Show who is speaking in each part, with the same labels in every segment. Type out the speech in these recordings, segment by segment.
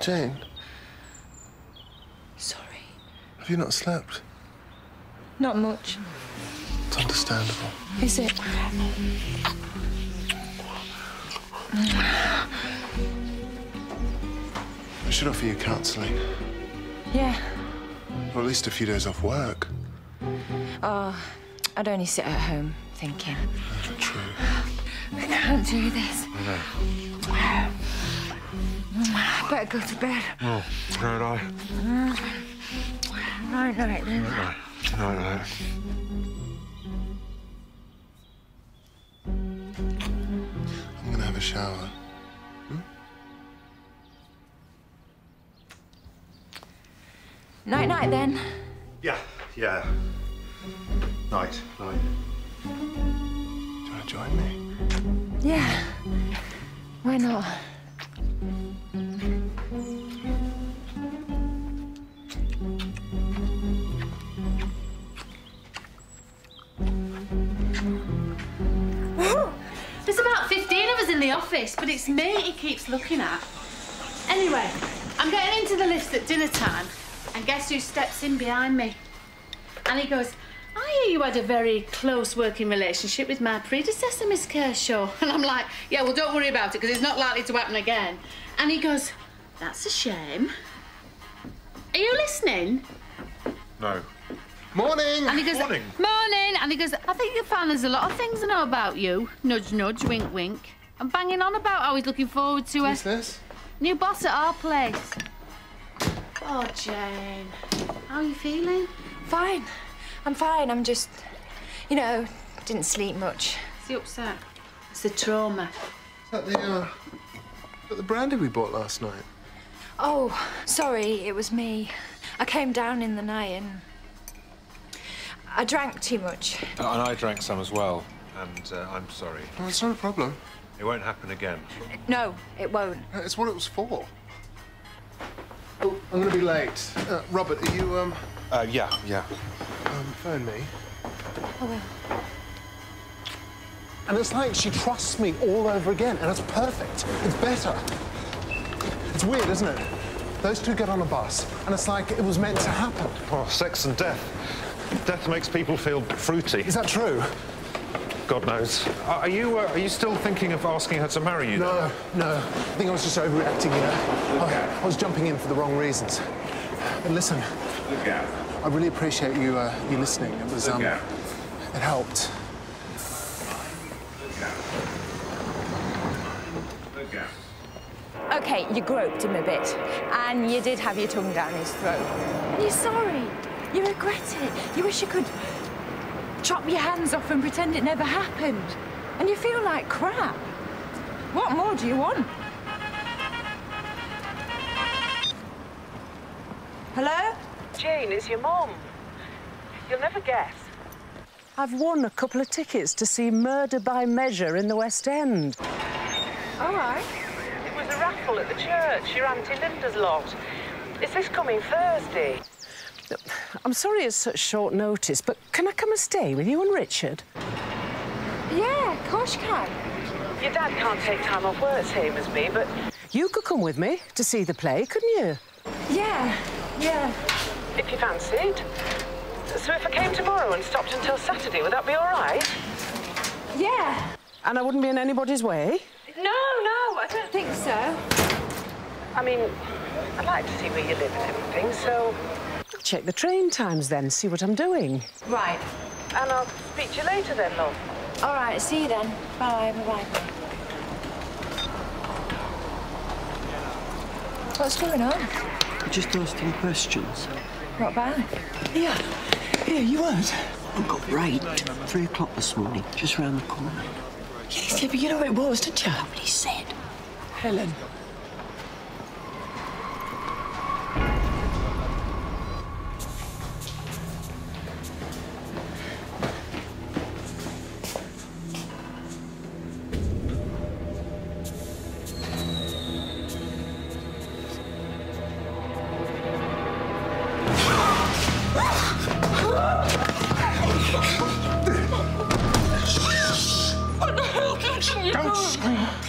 Speaker 1: Jane,
Speaker 2: Sorry.
Speaker 1: have you not slept?
Speaker 2: Not much.
Speaker 1: It's understandable.
Speaker 2: Is it?
Speaker 1: I should offer you counselling,
Speaker 2: Yeah.
Speaker 1: or at least a few days off work.
Speaker 2: Oh, I'd only sit at home thinking.
Speaker 1: True.
Speaker 2: I can't do this. I um, better go to bed.
Speaker 1: Oh, right, I.
Speaker 2: Night, night, then.
Speaker 1: Right, right. I'm gonna have a shower. Hmm?
Speaker 2: Night, night, then.
Speaker 3: Yeah, yeah. Night, night.
Speaker 1: Do you want to join me?
Speaker 2: Yeah. Why not?
Speaker 4: In the office, but it's me he keeps looking at. Anyway, I'm getting into the lifts at dinner time, and guess who steps in behind me? And he goes, I hear you had a very close working relationship with my predecessor, Miss Kershaw. And I'm like, yeah, well, don't worry about it, because it's not likely to happen again. And he goes, that's a shame. Are you listening?
Speaker 3: No.
Speaker 1: Morning!
Speaker 4: And he goes,
Speaker 3: Morning.
Speaker 4: Morning. And he goes, I think you'll find there's a lot of things I know about you. Nudge, nudge, wink, wink. I'm banging on about how he's looking forward to
Speaker 1: Who's
Speaker 4: a
Speaker 1: this?
Speaker 4: new boss at our place. Oh, Jane. How are you feeling?
Speaker 2: Fine. I'm fine. I'm just, you know, didn't sleep much.
Speaker 4: Is he upset? It's the trauma.
Speaker 1: Is that the, uh, is that the brandy we bought last night?
Speaker 2: Oh, sorry, it was me. I came down in the night and I drank too much.
Speaker 3: And I drank some as well, and uh, I'm sorry.
Speaker 1: No, it's not a problem.
Speaker 3: It won't happen again.
Speaker 2: No, it won't.
Speaker 1: It's what it was for. Oh, I'm gonna be late. Uh, Robert, are you, um,
Speaker 3: Uh, yeah, yeah.
Speaker 1: um, phone me? Oh well.
Speaker 5: And it's like she trusts me all over again, and it's perfect. It's better. It's weird, isn't it? Those two get on a bus, and it's like it was meant to happen.
Speaker 3: Oh, sex and death. Death makes people feel fruity.
Speaker 5: Is that true?
Speaker 3: God knows. Are are you, uh, are you still thinking of asking her to marry you? then?
Speaker 5: No, no. I think I was just overreacting, you know. I, I was jumping in for the wrong reasons. But listen, Look out. I really appreciate you, uh, you listening. It was, um, it helped.
Speaker 2: Okay, you groped him a bit, and you did have your tongue down his throat. And you're sorry. You regret it. You wish you could chop your hands off and pretend it never happened. And you feel like crap. What more do you want? Hello?
Speaker 6: Jane, it's your mum. You'll never guess.
Speaker 7: I've won a couple of tickets to see Murder by Measure in the West End.
Speaker 2: All right.
Speaker 6: It was a raffle at the church, your Auntie Linda's lot. It's this coming Thursday.
Speaker 7: I'm sorry it's such short notice, but can I come and stay with you and Richard?
Speaker 2: Yeah, of course you can.
Speaker 6: Your dad can't take time off work, same as me, but
Speaker 7: You could come with me to see the play, couldn't you?
Speaker 2: Yeah, yeah.
Speaker 6: if you fancied. So if I came tomorrow and stopped until Saturday, would that be all right?
Speaker 2: Yeah.
Speaker 7: And I wouldn't be in anybody's way?
Speaker 6: No, no, I don't
Speaker 2: Think so.
Speaker 6: I mean, I'd like to see where you live and everything, so...
Speaker 7: Check the train times then, see what I'm doing.
Speaker 2: Right.
Speaker 6: And I'll speak to you later then, love.
Speaker 2: All right, see you then. Bye, bye-bye. What's going on?
Speaker 8: Just asking questions.
Speaker 2: What about?
Speaker 8: Yeah, yeah, you heard. I got raped. Three o'clock this morning, just round the corner. Yes, yeah, but you know who it was, didn't you? Nobody said. Helen.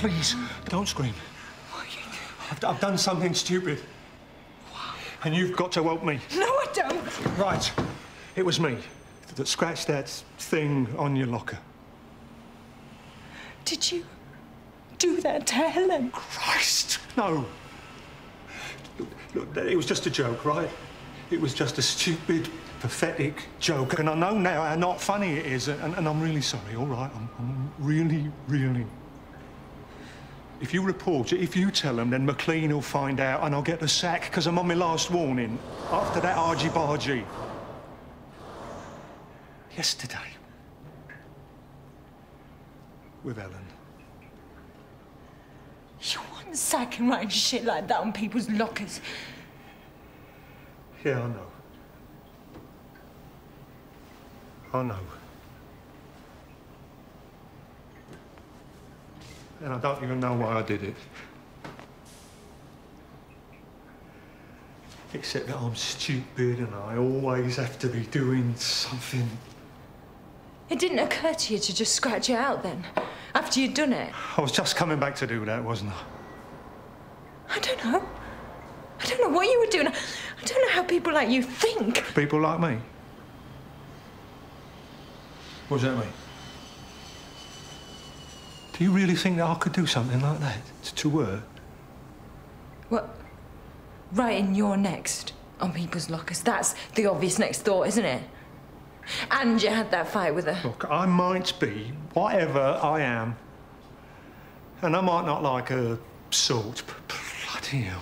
Speaker 5: Please.
Speaker 9: don't scream. I've, I've done something stupid. And you've got to help me.
Speaker 2: No, I don't.
Speaker 9: Right. It was me that scratched that thing on your locker.
Speaker 2: Did you do that to Helen?
Speaker 9: Christ! No. Look, it was just a joke, right? It was just a stupid, pathetic joke. And I know now how not funny it is, and, and I'm really sorry, all right? I'm, I'm really, really. If you report it, if you tell them, then McLean will find out and I'll get the sack because I'm on my last warning. After that argy-bargy. Yesterday. With Ellen.
Speaker 2: You want sacking writing shit like that on people's lockers?
Speaker 9: Yeah, I know. I know. And I don't even know why I did it. Except that I'm stupid and I always have to be doing something.
Speaker 2: It didn't occur to you to just scratch it out then, after you'd done it?
Speaker 9: I was just coming back to do that, wasn't I?
Speaker 2: I don't know. I don't know what you were doing. I don't know how people like you think.
Speaker 9: People like me? What does that mean? Do you really think that I could do something like that to, her?
Speaker 2: What? Writing you're next on people's lockers. That's the obvious next thought, isn't it? And you had that fight with her.
Speaker 9: Look, I might be whatever I am. And I might not like her sort, but bloody hell.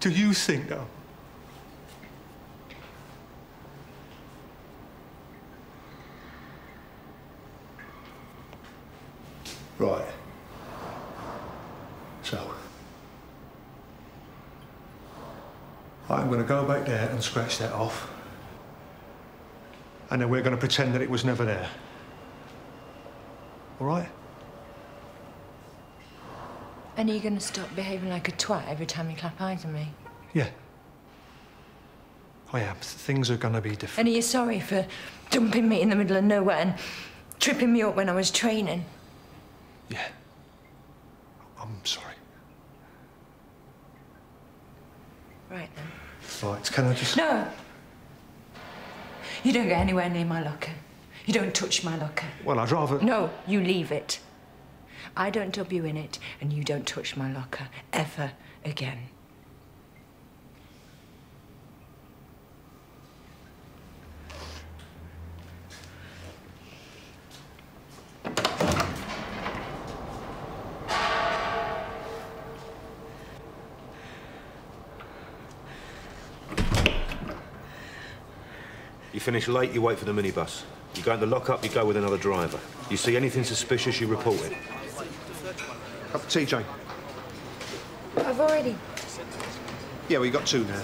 Speaker 9: Do you think, though? Right. So. I'm going to go back there and scratch that off. And then we're going to pretend that it was never there. All right?
Speaker 2: And are you going to stop behaving like a twat every time you clap eyes on me?
Speaker 9: Yeah. Oh, I am. Things are going to be different.
Speaker 2: And are you sorry for dumping me in the middle of nowhere and tripping me up when I was training?
Speaker 9: Yeah. I'm sorry.
Speaker 2: Right then.
Speaker 9: Right, can I just...
Speaker 2: No. You don't go anywhere near my locker. You don't touch my locker.
Speaker 9: Well, I'd rather...
Speaker 2: No, you leave it. I don't dub you in it, and you don't touch my locker ever again.
Speaker 3: You finish late, you wait for the minibus. You go in the lock-up, you go with another driver. You see anything suspicious, you report it.
Speaker 5: Cup of tea, Jane.
Speaker 2: I've already.
Speaker 5: Yeah, we got two now.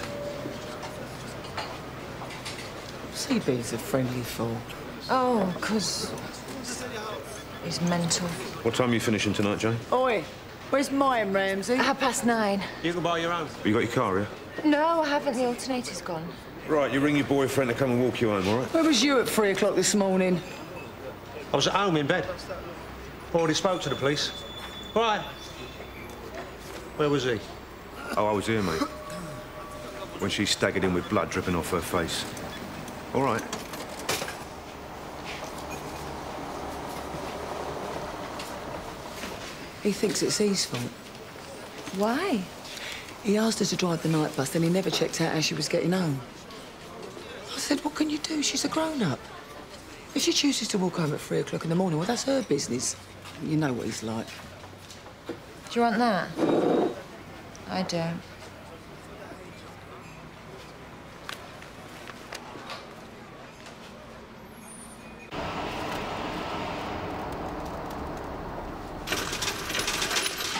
Speaker 10: CB's a friendly fool.
Speaker 2: Oh, because he's mental.
Speaker 3: What time are you finishing tonight, Jane?
Speaker 10: Oi, where's mine, Ramsey?
Speaker 2: Half past nine.
Speaker 9: You can buy your own.
Speaker 3: You got your car, yeah?
Speaker 2: No, I haven't. The alternator's gone.
Speaker 3: Right, you ring your boyfriend to come and walk you home, all right?
Speaker 10: Where was you at three o'clock this morning?
Speaker 9: I was at home in bed. Already spoke to the police. All right. Where was he?
Speaker 3: Oh, I was here, mate. When she staggered in with blood dripping off her face. All right.
Speaker 10: He thinks it's his fault.
Speaker 2: Why?
Speaker 10: He asked her to drive the night bus, then he never checked out how she was getting home. I said, what can you do? She's a grown-up. If she chooses to walk home at three o'clock in the morning, well, that's her business. You know what he's like.
Speaker 2: Do you want that? I don't.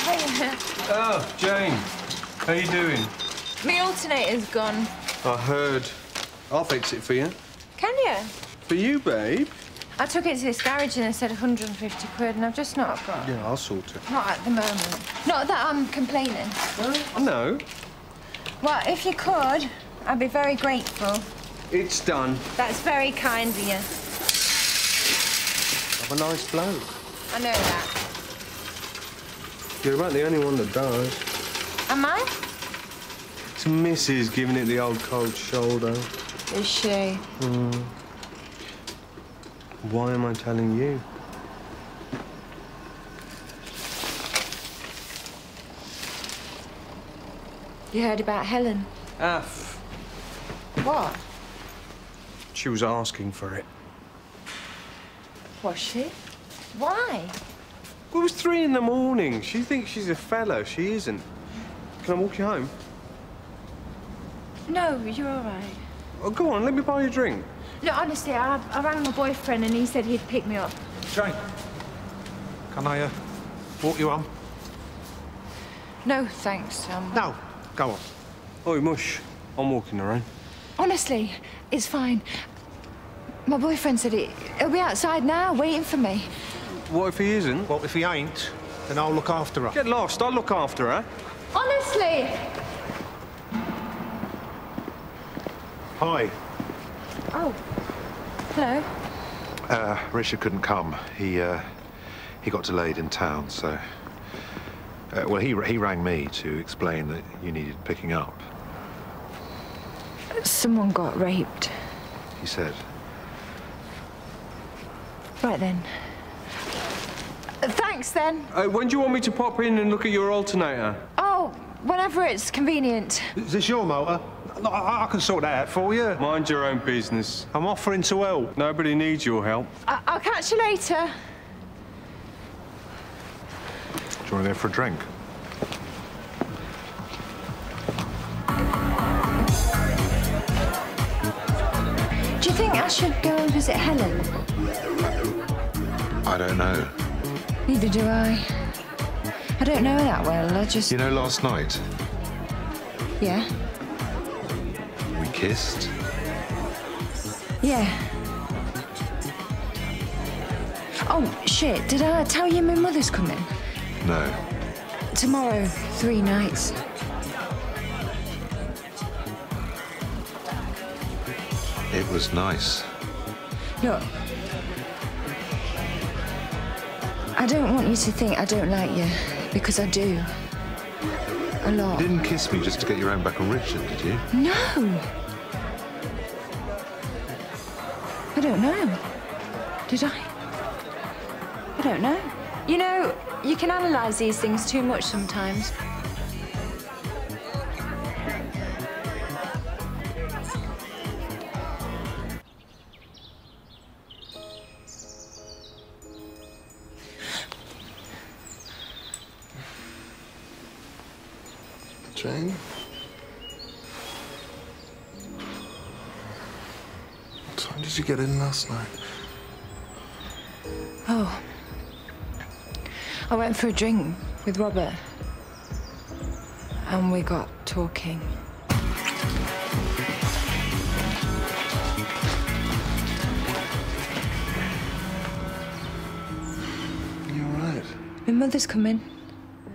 Speaker 2: Hey,
Speaker 11: Oh, Jane. How are you doing?
Speaker 2: my alternator's gone.
Speaker 11: I heard. I'll fix it for you.
Speaker 2: Can you?
Speaker 11: For you, babe?
Speaker 2: I took it to this garage and they said 150 quid, and I've just not got.
Speaker 11: Yeah, I'll sort it.
Speaker 2: Not at the moment. Not that I'm complaining.
Speaker 11: No,
Speaker 2: Well, if you could, I'd be very grateful.
Speaker 11: it's done.
Speaker 2: That's very kind of you.
Speaker 11: I'm a nice bloke.
Speaker 2: I know that.
Speaker 11: You're about the only one that does.
Speaker 2: Am I?
Speaker 11: It's Mrs. giving it the old cold shoulder.
Speaker 2: Is she?
Speaker 11: Hmm. Why am I telling you?
Speaker 2: You heard about Helen?
Speaker 11: F.
Speaker 2: What?
Speaker 11: She was asking for it.
Speaker 2: Was she? Why?
Speaker 11: Well, it was three in the morning. She thinks she's a fella. She isn't. Can I walk you home?
Speaker 2: No, you're all right.
Speaker 11: Oh, go on, let me buy you a drink.
Speaker 2: Look, honestly, I, I rang my boyfriend and he said he'd pick me up.
Speaker 12: Jane, can I uh, walk you home?
Speaker 2: No, thanks. Um,
Speaker 12: No, go on.
Speaker 11: Oh, mush. I'm walking around.
Speaker 2: Honestly, it's fine. My boyfriend said he, he'll be outside now, waiting for me.
Speaker 11: What if he isn't?
Speaker 12: Well, if he ain't, then I'll look after her.
Speaker 11: Get lost. I'll look after her.
Speaker 2: Honestly!
Speaker 12: Hi.
Speaker 2: Oh. Hello.
Speaker 3: Uh, Richard couldn't come. He, uh, he got delayed in town, so... Uh, well, he, he rang me to explain that you needed picking up.
Speaker 2: Someone got raped.
Speaker 3: He said.
Speaker 2: Right then. Thanks then.
Speaker 11: Uh, when do you want me to pop in and look at your alternator?
Speaker 2: Whenever it's convenient.
Speaker 12: Is this your motor? No, I, I can sort that out for you.
Speaker 11: Mind your own business.
Speaker 12: I'm offering to help.
Speaker 11: Nobody needs your help.
Speaker 2: I- I'll catch you later.
Speaker 3: Do you want to go for a drink?
Speaker 2: Do you think I should go and visit Helen?
Speaker 3: I don't know.
Speaker 2: Neither do I. I don't know her that well. I just.
Speaker 3: You know, last night,
Speaker 2: Yeah.
Speaker 3: we kissed.
Speaker 2: Yeah. Oh, shit. Did I tell you my mother's coming?
Speaker 3: No.
Speaker 2: Tomorrow, three nights.
Speaker 3: It was nice.
Speaker 2: Look. I don't want you to think I don't like you, because I do. A lot.
Speaker 3: You didn't kiss me just to get your own back on Richard, did you?
Speaker 2: No! I don't know. Did I? I don't know. You know, you can analyse these things too much sometimes.
Speaker 13: Jane? What time did you get in last night?
Speaker 2: Oh. I went for a drink with Robert. And we got talking.
Speaker 13: You're all right?
Speaker 2: My mother's coming.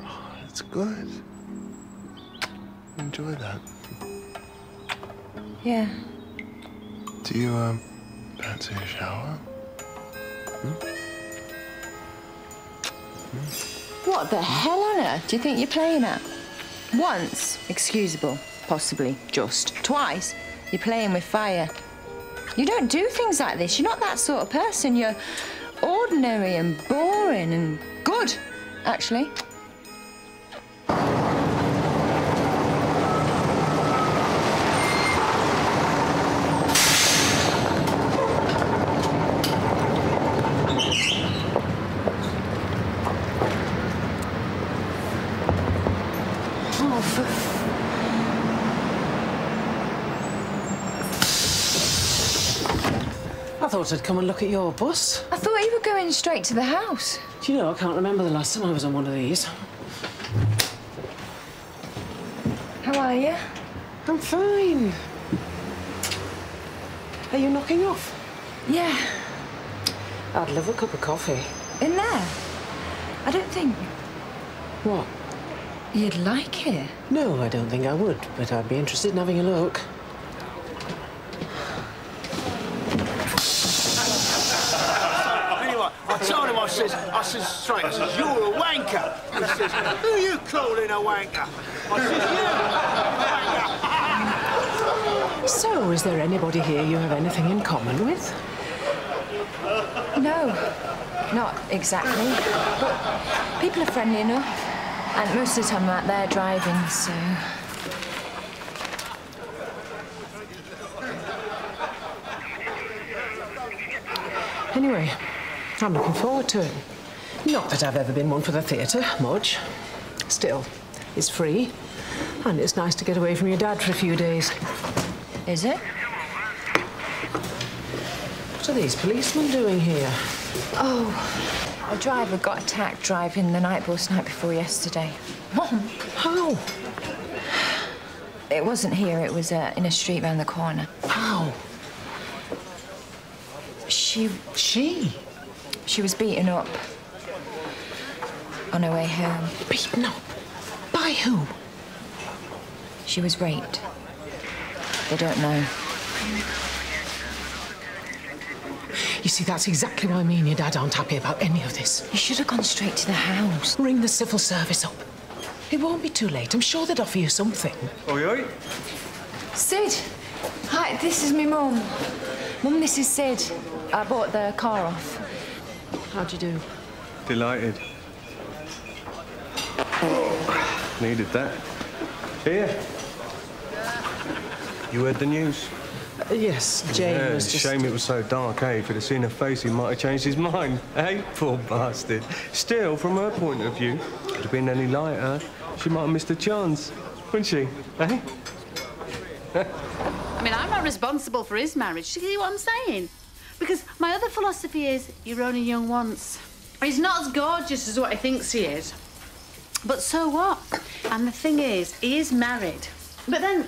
Speaker 13: Oh, that's good. Enjoy that.
Speaker 2: Yeah.
Speaker 13: Do you, um, fancy a shower?
Speaker 2: What the hell on earth do you think you're playing at? Once, excusable, possibly, just. Twice, you're playing with fire. You don't do things like this. You're not that sort of person. You're ordinary and boring and good, actually.
Speaker 7: Thought I'd come and look at your bus.
Speaker 2: I thought you were going straight to the house.
Speaker 7: Do you know, I can't remember the last time I was on one of these.
Speaker 2: How are you?
Speaker 7: I'm fine. Are you knocking off?
Speaker 2: Yeah.
Speaker 7: I'd love a cup of coffee.
Speaker 2: In there? I don't think
Speaker 7: What?
Speaker 2: you'd like it.
Speaker 7: No, I don't think I would, but I'd be interested in having a look.
Speaker 14: Says, I says straight, I says, you're a wanker. He says, who are you calling a wanker? I says, you.
Speaker 7: So, is there anybody here you have anything in common with?
Speaker 2: No, not exactly. But people are friendly enough. And most of the time I'm out there driving, so.
Speaker 7: Anyway, I'm looking forward to it. Not that I've ever been one for the theatre, much. Still, it's free, and it's nice to get away from your dad for a few days.
Speaker 2: Is it?
Speaker 7: What are these policemen doing here?
Speaker 2: Oh, a driver got attacked driving the night bus night before yesterday.
Speaker 7: Mom, how?
Speaker 2: It wasn't here, it was uh, in a street round the corner.
Speaker 7: How?
Speaker 2: She.
Speaker 7: She?
Speaker 2: She was beaten up on her way home.
Speaker 7: Beaten up? By who?
Speaker 2: She was raped. They don't know.
Speaker 7: You see, that's exactly why me and your dad aren't happy about any of this.
Speaker 2: You should have gone straight to the house.
Speaker 7: Ring the civil service up. It won't be too late. I'm sure they'd offer you something.
Speaker 11: Oi, oi.
Speaker 2: Sid! Hi, this is my mum. Mum, this is Sid. I bought the car off.
Speaker 7: How'd you do?
Speaker 11: Delighted. Needed that. Here. You heard the news?
Speaker 7: Uh, yes, Jane
Speaker 11: yeah,
Speaker 7: was just...
Speaker 11: shame it was so dark, eh? If he'd have seen her face, he might have changed his mind. Eh? Poor bastard. Still, from her point of view, could have been any lighter. She might have missed a chance, wouldn't she? Eh?
Speaker 4: I mean, I'm not responsible for his marriage. Do you see what I'm saying? Because my other philosophy is you're only young once. He's not as gorgeous as what he thinks he is. But so what? And the thing is, he is married. But then,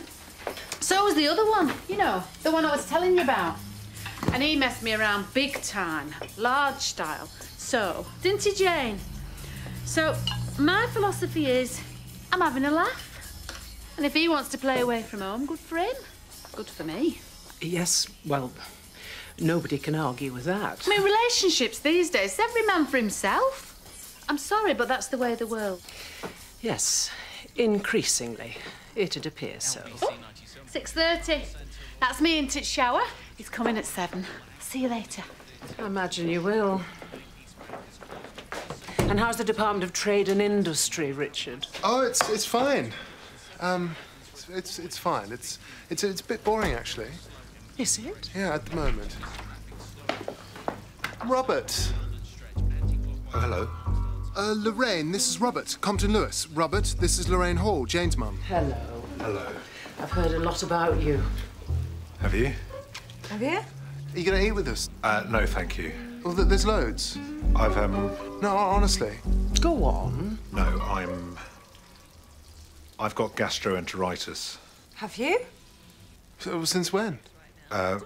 Speaker 4: so was the other one, you know, the one I was telling you about. And he messed me around big time, large style. So, didn't he, Jane? So, my philosophy is I'm having a laugh. And if he wants to play away from home, good for him. Good for me.
Speaker 7: Yes, well, nobody can argue with that.
Speaker 4: I mean, relationships these days, every man for himself. I'm sorry, but that's the way of the world.
Speaker 7: Yes, increasingly. It'd appear so.
Speaker 4: Oh, 6.30. That's me into shower. He's coming at 7. See you later.
Speaker 7: I imagine you will. And how's the Department of Trade and Industry, Richard?
Speaker 5: Oh, it's it's fine. Um, it's it's, it's fine. It's it's it's a bit boring actually.
Speaker 7: Is it?
Speaker 5: Yeah, at the moment. Robert.
Speaker 3: Oh, hello.
Speaker 5: Uh, Lorraine, this is Robert, Compton Lewis. Robert, this is Lorraine Hall, Jane's mum.
Speaker 7: Hello.
Speaker 3: Hello.
Speaker 7: I've heard a lot about you.
Speaker 3: Have you?
Speaker 2: Have you?
Speaker 5: Are you going to eat with us?
Speaker 3: Uh, no, thank you.
Speaker 5: Well, th- there's loads.
Speaker 3: I've, um...
Speaker 5: No, honestly.
Speaker 7: Go on.
Speaker 3: No, I'm... I've got gastroenteritis.
Speaker 2: Have you?
Speaker 5: So, since when?
Speaker 3: Uh,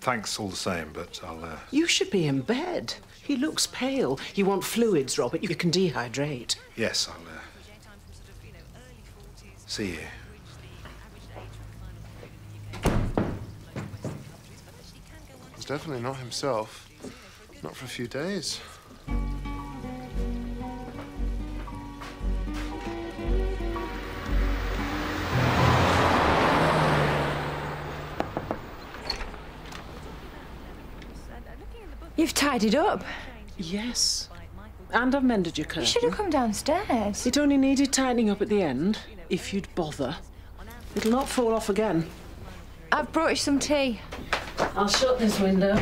Speaker 3: thanks all the same, but I'll, uh...
Speaker 7: You should be in bed. He looks pale. You want fluids, Robert. You can dehydrate.
Speaker 3: Yes, I'll, uh... See you.
Speaker 5: He's definitely not himself. Not for a few days.
Speaker 2: Tidied up.
Speaker 7: Yes. And I've mended your curtain.
Speaker 2: You should have come downstairs.
Speaker 7: It only needed tightening up at the end, if you'd bother. It'll not fall off again.
Speaker 2: I've brought you some tea.
Speaker 7: I'll shut this window.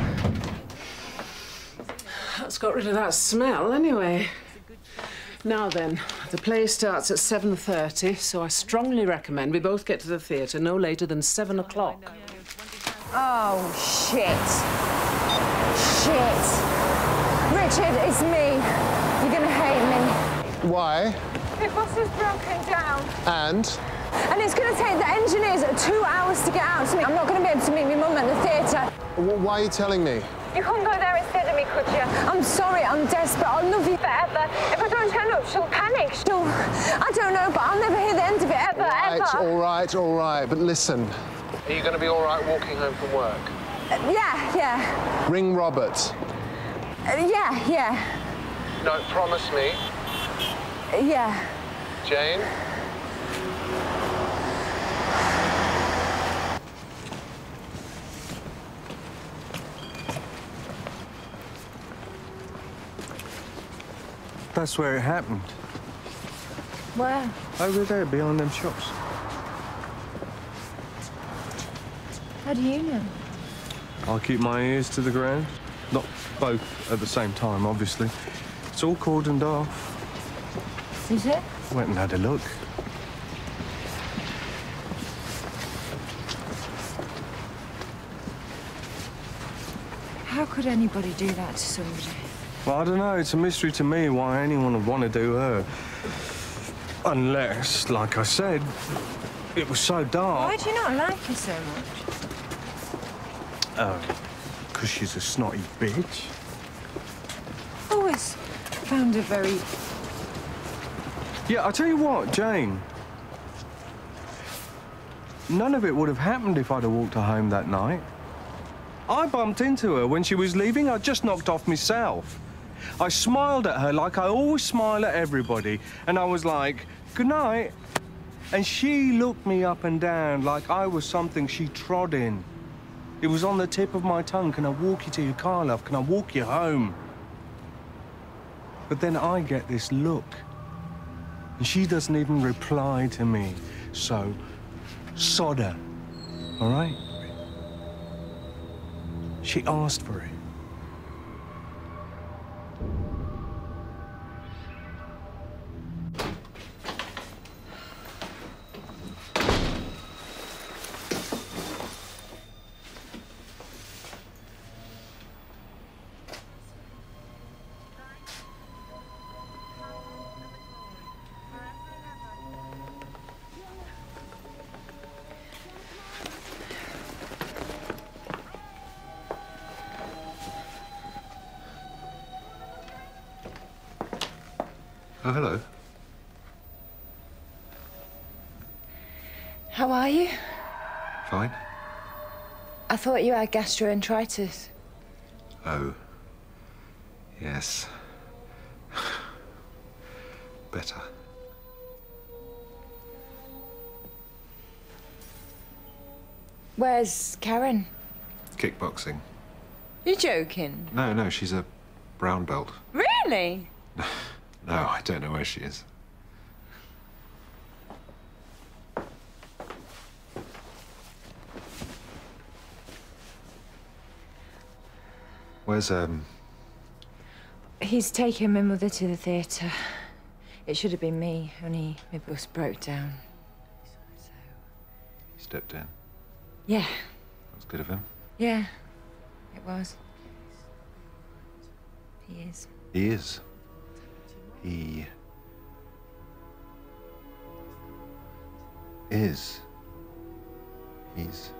Speaker 7: That's got rid of that smell, anyway. Now then, the play starts at 7.30, so I strongly recommend we both get to the theatre no later than 7 o'clock.
Speaker 2: Oh, shit. Shit. Richard, it's me. You're gonna hate me.
Speaker 5: Why?
Speaker 2: The bus has broken down.
Speaker 5: And?
Speaker 2: And it's gonna take the engineers two hours to get out to me. I'm not gonna be able to meet my mum at the theatre.
Speaker 5: W- why are you telling me?
Speaker 2: You couldn't go there instead of me, could you? I'm sorry, I'm desperate. I'll love you forever. If I don't turn up, she'll panic. She'll... I don't know, but I'll never hear the end of it, ever,
Speaker 5: All right,
Speaker 2: ever.
Speaker 5: all right, all right. But listen. Are you going to be all right walking home from work?
Speaker 2: Uh, yeah, yeah.
Speaker 5: Ring Robert.
Speaker 2: Uh, yeah, yeah.
Speaker 5: No, promise me.
Speaker 2: Yeah.
Speaker 5: Jane?
Speaker 11: That's where it happened.
Speaker 2: Where?
Speaker 11: Over there, behind them shops.
Speaker 2: How do you know?
Speaker 11: I'll keep my ears to the ground. Not both at the same time, obviously. It's all cordoned off.
Speaker 2: Is it?
Speaker 11: Went and had a look.
Speaker 2: How could anybody do that to somebody?
Speaker 11: Well, I don't know. It's a mystery to me why anyone would want to do her. Unless, like I said, it was so dark.
Speaker 2: Why do you not like her so much?
Speaker 11: Oh, because she's a snotty bitch.
Speaker 2: Always found her very.
Speaker 11: Yeah, I'll tell you what, Jane. None of it would have happened if I'd have walked her home that night. I bumped into her when she was leaving. I just knocked off myself. I smiled at her like I always smile at everybody, and I was like, good night. And she looked me up and down like I was something she trod in. It was on the tip of my tongue. Can I walk you to your car, love? Can I walk you home? But then I get this look. And she doesn't even reply to me. So, sod her. All right? She asked for it.
Speaker 2: Thought you had gastroenteritis.
Speaker 3: Oh. Yes. Better.
Speaker 2: Where's Karen?
Speaker 3: Kickboxing.
Speaker 2: You're joking.
Speaker 3: No, no, she's a brown belt.
Speaker 2: Really?
Speaker 3: No, I don't know where she is. Where's, um,
Speaker 2: He's taken my mother to the theatre. It should have been me, only my bus broke down.
Speaker 3: he stepped in?
Speaker 2: Yeah,
Speaker 3: That was good of him.
Speaker 2: yeah, it was. He is.
Speaker 3: He is. He is. He's.